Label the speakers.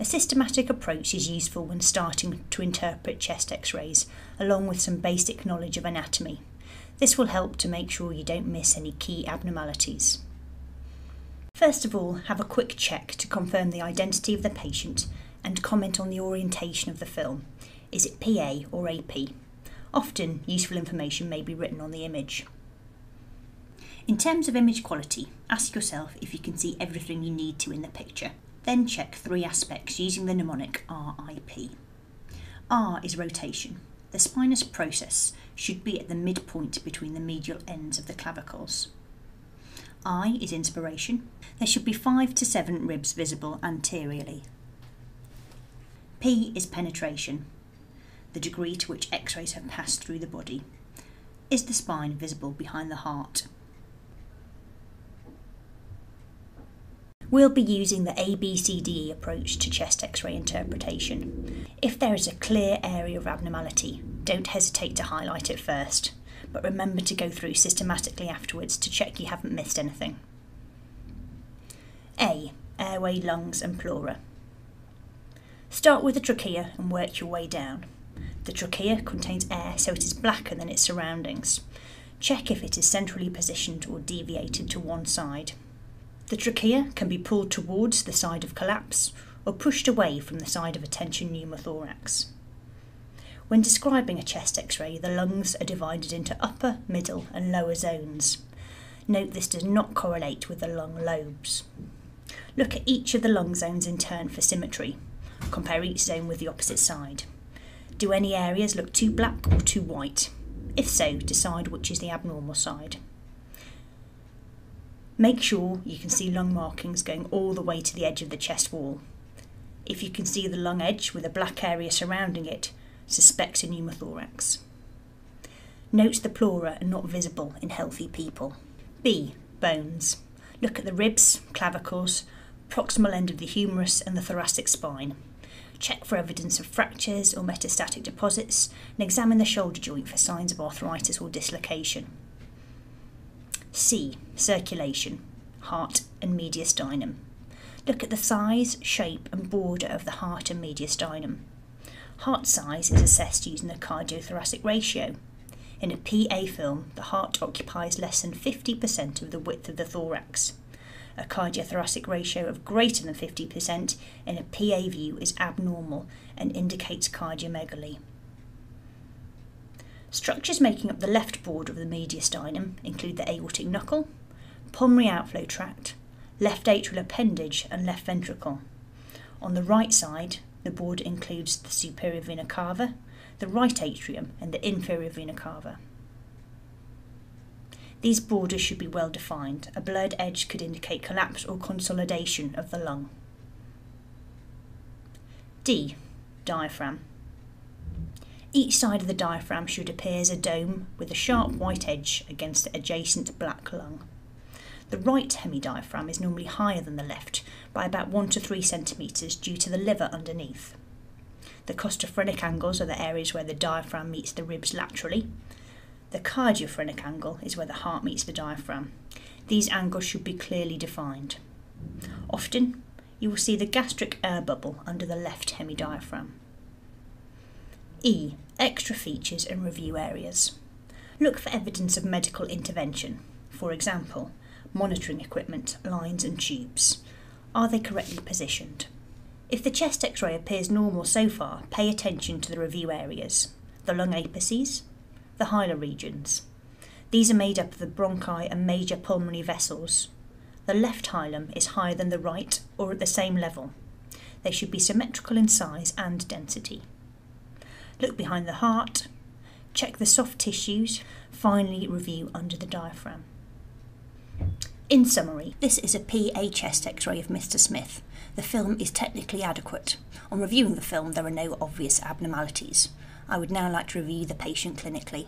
Speaker 1: A systematic approach is useful when starting to interpret chest x rays, along with some basic knowledge of anatomy. This will help to make sure you don't miss any key abnormalities. First of all, have a quick check to confirm the identity of the patient and comment on the orientation of the film. Is it PA or AP? Often, useful information may be written on the image. In terms of image quality, ask yourself if you can see everything you need to in the picture. Then check three aspects using the mnemonic RIP. R is rotation. The spinous process should be at the midpoint between the medial ends of the clavicles. I is inspiration. There should be five to seven ribs visible anteriorly. P is penetration, the degree to which x rays have passed through the body. Is the spine visible behind the heart? We'll be using the ABCDE approach to chest x ray interpretation. If there is a clear area of abnormality, don't hesitate to highlight it first, but remember to go through systematically afterwards to check you haven't missed anything. A. Airway, lungs, and pleura. Start with the trachea and work your way down. The trachea contains air, so it is blacker than its surroundings. Check if it is centrally positioned or deviated to one side. The trachea can be pulled towards the side of collapse or pushed away from the side of a tension pneumothorax. When describing a chest x ray, the lungs are divided into upper, middle, and lower zones. Note this does not correlate with the lung lobes. Look at each of the lung zones in turn for symmetry. Compare each zone with the opposite side. Do any areas look too black or too white? If so, decide which is the abnormal side. Make sure you can see lung markings going all the way to the edge of the chest wall. If you can see the lung edge with a black area surrounding it, suspect a pneumothorax. Note the pleura are not visible in healthy people. B. Bones. Look at the ribs, clavicles, proximal end of the humerus and the thoracic spine. Check for evidence of fractures or metastatic deposits and examine the shoulder joint for signs of arthritis or dislocation. C. Circulation, heart and mediastinum. Look at the size, shape and border of the heart and mediastinum. Heart size is assessed using the cardiothoracic ratio. In a PA film, the heart occupies less than 50% of the width of the thorax. A cardiothoracic ratio of greater than 50% in a PA view is abnormal and indicates cardiomegaly. Structures making up the left border of the mediastinum include the aortic knuckle, pulmonary outflow tract, left atrial appendage, and left ventricle. On the right side, the border includes the superior vena cava, the right atrium, and the inferior vena cava. These borders should be well defined. A blurred edge could indicate collapse or consolidation of the lung. D. Diaphragm. Each side of the diaphragm should appear as a dome with a sharp mm. white edge against the adjacent black lung. The right hemidiaphragm is normally higher than the left by about 1 to 3 centimetres due to the liver underneath. The costophrenic angles are the areas where the diaphragm meets the ribs laterally. The cardiophrenic angle is where the heart meets the diaphragm. These angles should be clearly defined. Often, you will see the gastric air bubble under the left hemidiaphragm. E. Extra features and review areas. Look for evidence of medical intervention, for example, monitoring equipment, lines and tubes. Are they correctly positioned? If the chest x ray appears normal so far, pay attention to the review areas the lung apices, the hilar regions. These are made up of the bronchi and major pulmonary vessels. The left hilum is higher than the right or at the same level. They should be symmetrical in size and density look behind the heart, check the soft tissues, finally review under the diaphragm. In summary, this is a PA chest x-ray of Mr Smith. The film is technically adequate. On reviewing the film there are no obvious abnormalities. I would now like to review the patient clinically.